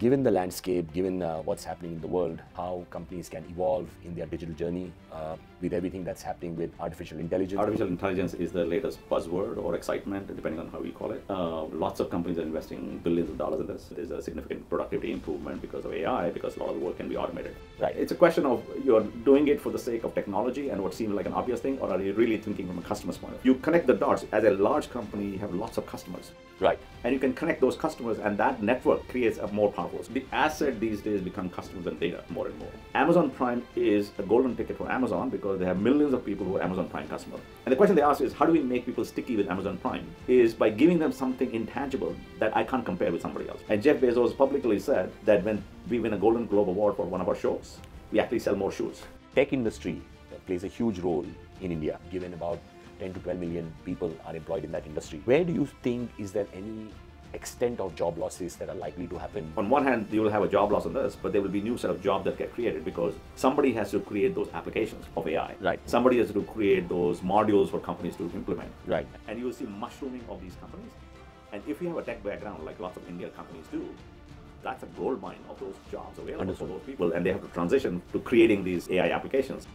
Given the landscape, given uh, what's happening in the world, how companies can evolve in their digital journey uh, with everything that's happening with artificial intelligence. Artificial intelligence is the latest buzzword or excitement, depending on how you call it. Uh, lots of companies are investing billions of dollars in this. There's a significant productivity improvement because of AI, because a lot of the work can be automated. Right. It's a question of you're doing it for the sake of technology and what seems like an obvious thing, or are you really thinking from a customer's point of view? You connect the dots. As a large company, you have lots of customers. Right. And you can connect those customers, and that network creates a more powerful. The asset these days become customers and data more and more. Amazon Prime is a golden ticket for Amazon because they have millions of people who are Amazon Prime customers. And the question they ask is, how do we make people sticky with Amazon Prime? Is by giving them something intangible that I can't compare with somebody else. And Jeff Bezos publicly said that when we win a Golden Globe Award for one of our shows, we actually sell more shoes. Tech industry plays a huge role in India, given about 10 to 12 million people are employed in that industry. Where do you think is there any extent of job losses that are likely to happen? On one hand, you will have a job loss on this, but there will be new set of jobs that get created because somebody has to create those applications of AI. Right. Somebody has to create those modules for companies to implement. Right. And you will see mushrooming of these companies. And if you have a tech background, like lots of Indian companies do, that's a gold mine of those jobs available Understood. for those people, and they have to transition to creating these AI applications.